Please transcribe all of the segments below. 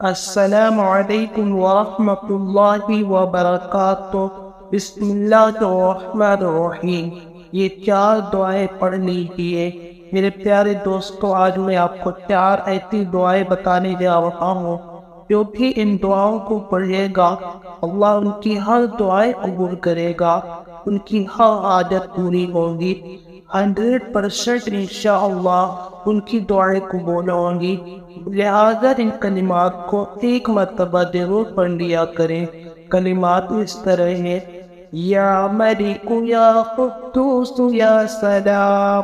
السلام علیکم ورحمۃ اللہ وبرکاتہ۔ بسم اللہ الرحمن الرحیم۔ یہ چار دعائیں پڑھ لیجیے میرے پیارے دوستوں آج میں آپ کو چار ایسی دعائیں بتانے جا رہا ہوں۔ جو بھی ان دعاؤں کو پڑھے گا، اللہ ان کی ہر دعائیں عبور کرے گا۔ ان کی ہر عادت پوری ہوگی۔ ہنڈریڈ پرسنٹ انشاءاللہ ان کی دعائیں قبول ہوں گی۔ لہذا ان کلمات کو ایک مرتبہ ضرور پڑھ لیا کریں۔ کلمات اس طرح ہیں۔ یا ملک، یا قدوس، یا سلام۔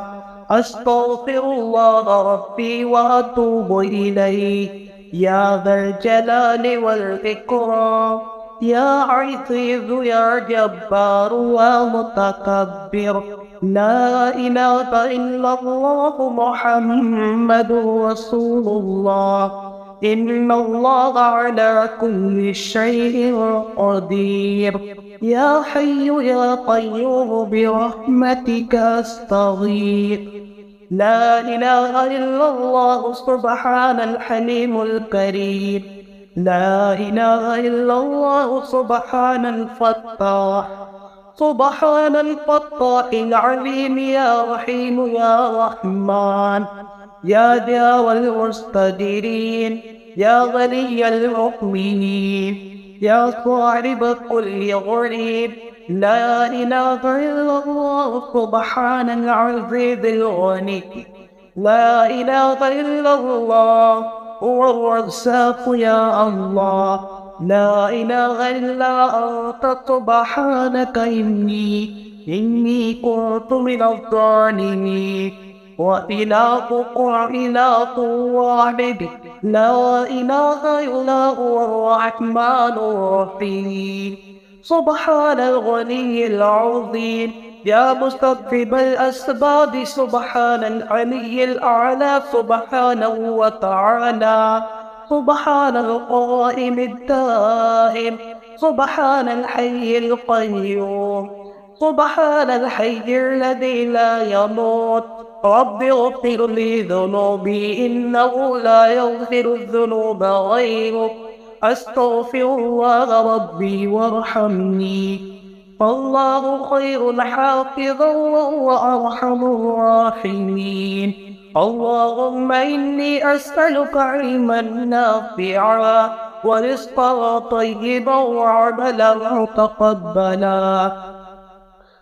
استغفر اللہ ربی واتوب الیہ۔ یا ذا الجلال والاکرام یا عزیز، یا جبار و متکبر۔ لا إله إلا الله محمد رسول الله إن الله على كل شيء قدير. يا حي يا قيوم برحمتك أستغيث. لا إله إلا الله سبحان الحليم الكريم. لا إله إلا الله سبحان الفتاح. سبحان الفتاح العليم يا رحيم يا رحمن. يا داوى المستديرين يا غني المؤمنين يا صاحب كل غريب. لا إله إلا الله سبحان العزيز الغني. لا إله إلا الله هو الرزاق يا الله. لا إله إلا أنت سبحانك إني إني كنت من الظالمين. وإلهكم إله واحد لا إله إلا هو الرحمن الرحيم. سبحان الغني العظيم. يا مسبب الأسباب سبحان العلي الأعلى سبحانه وتعالى. سبحان القائم الدائم سبحان الحي القيوم سبحان الحي الذي لا يموت. رب اغفر لي ذنوبي إنه لا يغفر الذنوب غيرك. أستغفر الله ربي وارحمني. فالله خير حافظا وهو أرحم الراحمين. اللهم إني أسألك علما نافعا ورزقا طيبا وعملا متقبلا.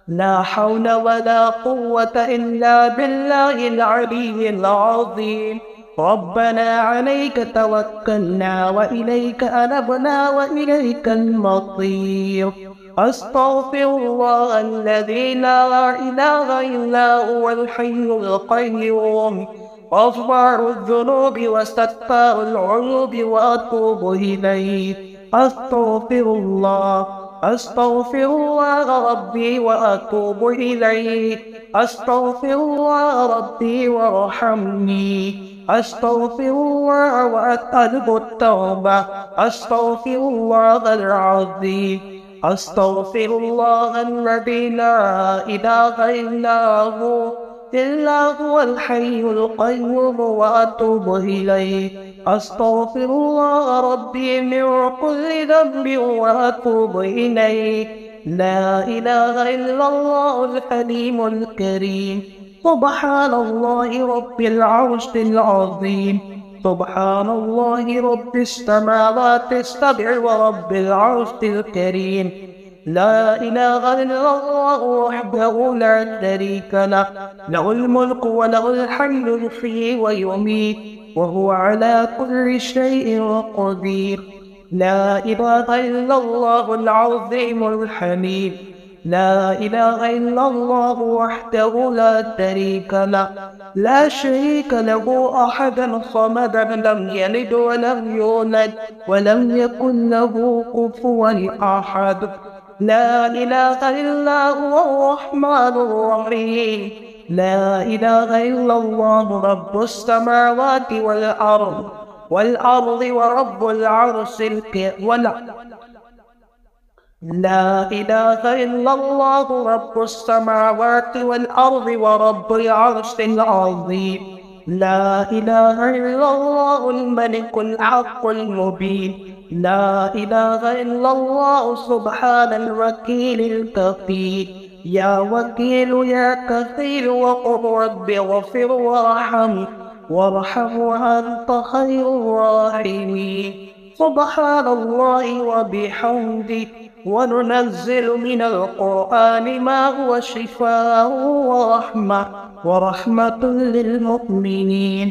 لا حول ولا قوة إلا بالله العلي العظيم. ربنا عليك توكلنا وإليك أنبنا وإليك المصير. أستغفر الله الذي لا إله إلا هو الحي القيوم غفار الذنوب وستار العيوب وأتوب إليه. أستغفر الله أستغفر الله ربي وأتوب إليه. أستغفر الله ربي وارحمني. أستغفر الله وأسأله التوبة. أستغفر الله العظيم. أستغفر الله الذي لا إله إلا هو إلا هو الحي القيوم وأتوب إليه. أستغفر الله ربي من كل ذنب وأتوب إليه. لا إله إلا الله الحليم الكريم. سبحان الله رب العرش العظيم. سبحان الله رب السماوات السبع ورب العرش الكريم. لا إله إلا الله وحده لا شريك له. له الملك وله الحمد يحيي ويميت وهو على كل شيء قدير. لا إله إلا الله العظيم الحميد. لا إله إلا الله وحده لا شريك له. لا شريك له أحدا صمدا لم يلد ولم يولد ولم يكن له كفوا أحد. لا إله إلا هو الرحمن الرحيم. لا إله إلا الله رب السماوات والأرض والأرض ورب العرش الكريم لا إله إلا الله رب السماوات والأرض ورب العرش العظيم. لا إله إلا الله الملك الحق المبين. لا إله إلا الله سبحان الوكيل الكفيل. يا وكيل يا كفيل وقل رب اغفر وارحم. وارحم وأنت خير الراحمين. سبحان الله وبحمده. وننزل من القرآن ما هو شفاء ورحمة ورحمة للمؤمنين.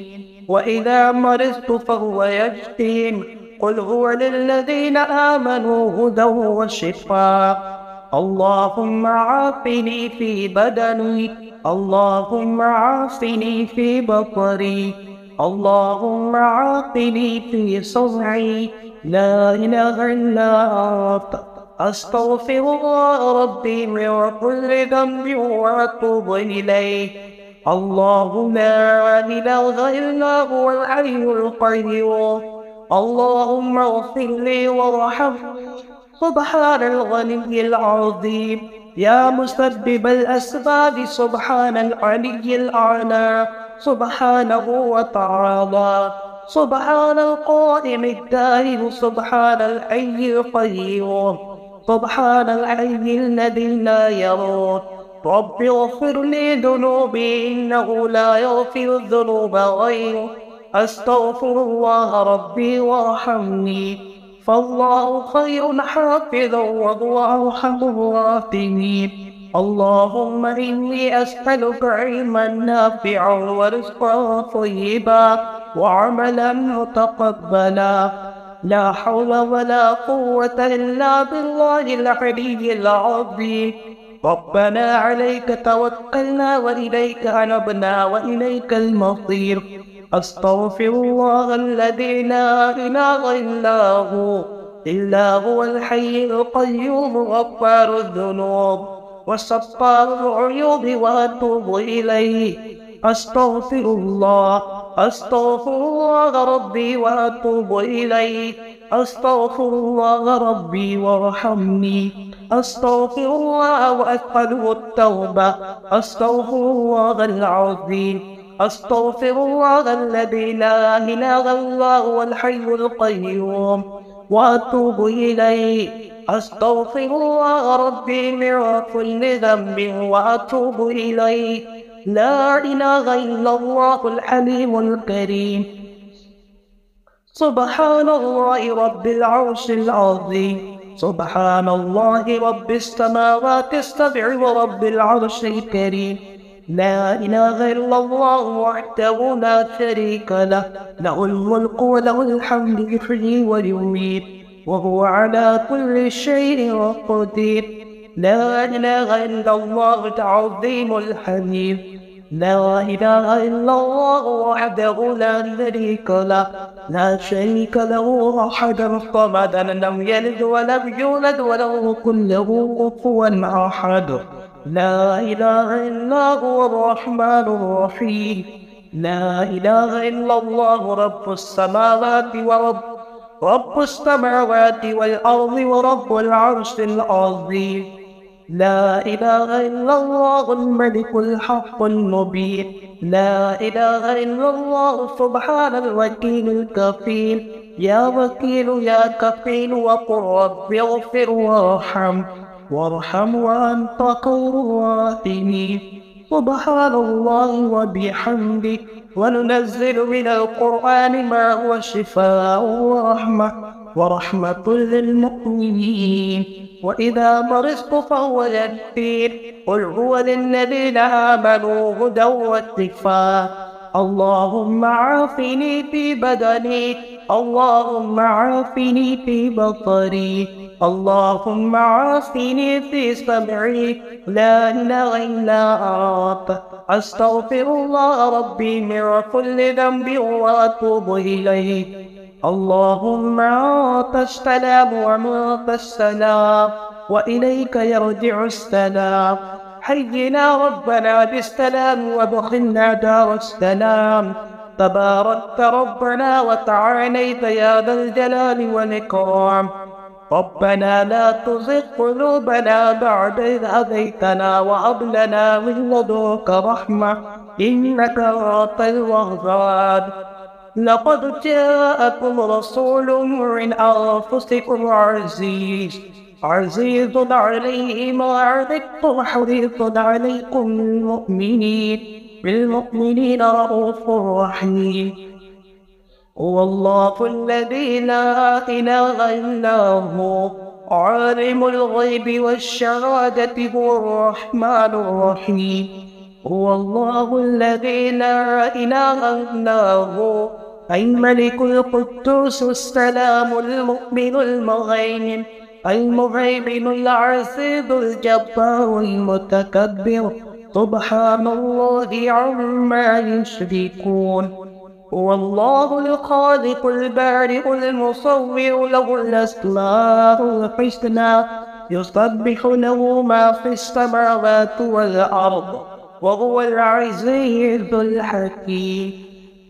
وإذا مرضت فهو يشفين قل هو للذين آمنوا هدى وشفاء. اللهم عافني في بدني اللهم عافني في بطري اللهم عافني في صنعي لا إله إلا أنت. أستغفر الله ربي من كل ذنب وأتوب إليه. الله لا إله إلا هو الحي القيوم اللهم اغفر لي وارحمني سبحان الغني العظيم. يا مسبب الأسباب سبحان العلي الأعلى. سبحانه وتعالى. سبحان القائم الدائم. سبحان الحي القيوم. سبحان الحي الذي لا يموت. رب اغفر لي ذنوبي إنه لا يغفر الذنوب غيره. أستغفر الله ربي وارحمني. فالله خير حافظا وهو أرحم الراحمين. اللهم إني أسألك علما نافعا ورزقا طيبا وعملا متقبلا. لا حول ولا قوة إلا بالله العلي العظيم. ربنا عليك توكلنا وإليك أنبنا وإليك المصير. أستغفر الله الذي لا إله إلا هو. إلا هو الحي القيوم غفار الذنوب. وستار العيوب وأتوب إليه. أستغفر الله. أستغفر الله ربي وأتوب إليه. أستغفر الله ربي وارحمني. أستغفر الله وأسأله التوبة. أستغفر الله العظيم. أستغفر الله الذي لا إله إلا هو الحي القيوم. وأتوب إليه. أستغفر الله ربي من كل ذنب وأتوب إليه. لا إله إلا الله الحليم الكريم. سبحان الله رب العرش العظيم. سبحان الله رب السماوات السبع ورب العرش الكريم. لا إله إلا الله وحده لا شريك له. له الملك وله الحمد يحيي ويميت. وهو على كل شيء قدير. لا إله إلا الله تعظيم الحميد. لا إله إلا الله وحده لا شريك له. لا شريك له أحد صمدا لم يلد ولم يولد ولم يكن له كفوا أحد. لا إله إلا هو الرحمن الرحيم. لا إله إلا الله رب السماوات ورب رب السماوات والأرض ورب العرش العظيم. لا إله إلا الله الملك الحق المبين. لا إله إلا الله سبحان الوكيل الكفيل. يا وكيل يا كفيل وقل رب اغفر وارحم. وارحم وأنت خير الراحمين. سبحان الله وبحمده. وننزل من القرآن ما هو شفاء ورحمة. ورحمة للمؤمنين. وإذا مرضت فهو يشفين قل هو للذين آمنوا هدى وشفاء اللهم عافني في بدني. اللهم عافني في بصري اللهم عافني في سمعي. لا إله إلا أنت. أستغفر الله ربي من كل ذنب وأتوب إليه. اللهم أنت السلام ومنك السلام وإليك يرجع السلام. حينا ربنا بالسلام وادخلنا دار السلام. تباركت ربنا وتعاليت يا ذا الجلال والإكرام. ربنا لا تزغ قلوبنا بعد إذ هديتنا وهب لنا من لدنك رحمة إنك أنت الوهاب. لقد جاءكم رسول من أنفسكم عزيز. عزيز عليه ما عرفتم حريص عليكم المؤمنين. بالمؤمنين رؤوف رحيم. هو الله الذي لا إله إلا هو. عالم الغيب والشهادة هو الرحمن الرحيم. هو الله الذي لا إله إلا هو. الملك القدوس السلام المؤمن المهيمن. المهيمن العزيز الجبار المتكبر. سبحان الله عما يشركون. هو الله الخالق البارئ المصور له الأسماء الحسنى. يسبح له ما في السماوات والأرض. وهو العزيز الحكيم.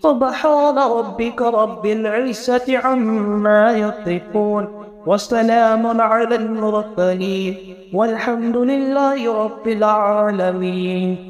سبحان ربك رب العزة عما يصفون وسلام على المرسلين والحمد لله رب العالمين.